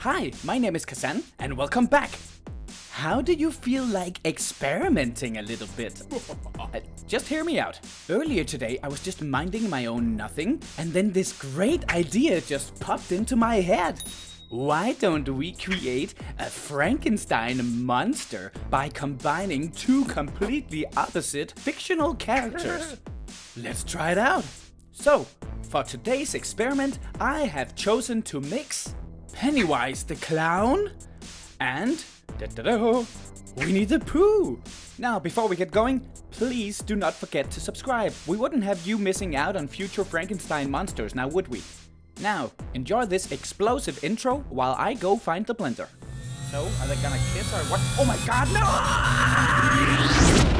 Hi, my name is Cassan, and welcome back. How do you feel like experimenting a little bit? Uh, just hear me out. Earlier today, I was just minding my own nothing, and then this great idea just popped into my head. Why don't we create a Frankenstein monster by combining two completely opposite fictional characters? Let's try it out. So, for today's experiment, I have chosen to mix Pennywise the Clown and da -da -da, Winnie the Pooh. Now, before we get going, please do not forget to subscribe. We wouldn't have you missing out on future Frankenstein monsters, now would we? Now, enjoy this explosive intro while I go find the blender. So, are they gonna kiss or what? Oh my god, no!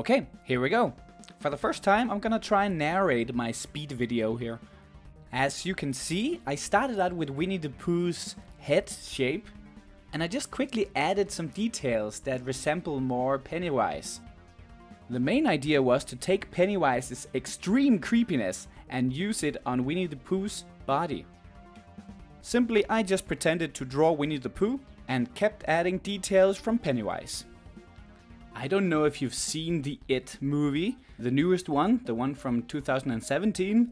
Okay, here we go. For the first time, I'm gonna try and narrate my speed video here. As you can see, I started out with Winnie the Pooh's head shape, and I just quickly added some details that resemble more Pennywise. The main idea was to take Pennywise's extreme creepiness and use it on Winnie the Pooh's body. Simply, I just pretended to draw Winnie the Pooh and kept adding details from Pennywise. I don't know if you've seen the It movie, the newest one, the one from 2017,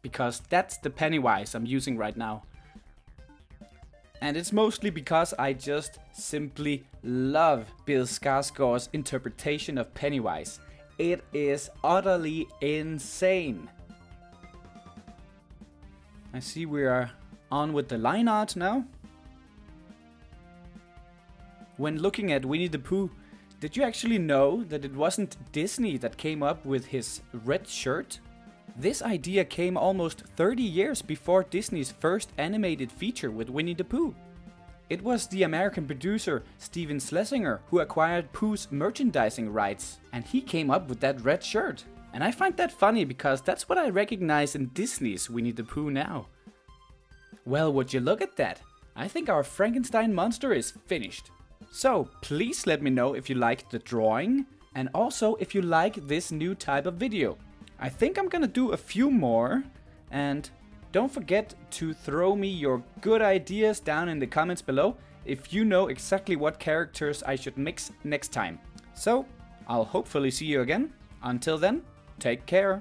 because that's the Pennywise I'm using right now. And it's mostly because I just simply love Bill Skarsgård's interpretation of Pennywise. It is utterly insane. I see we are on with the line art now. When looking at Winnie the Pooh, did you actually know that it wasn't Disney that came up with his red shirt? This idea came almost 30 years before Disney's first animated feature with Winnie the Pooh. It was the American producer Stephen Slesinger who acquired Pooh's merchandising rights, and he came up with that red shirt. And I find that funny because that's what I recognize in Disney's Winnie the Pooh now. Well, would you look at that? I think our Frankenstein monster is finished. So please let me know if you liked the drawing and also if you like this new type of video. I think I'm gonna do a few more and don't forget to throw me your good ideas down in the comments below if you know exactly what characters I should mix next time. So, I'll hopefully see you again. Until then, take care.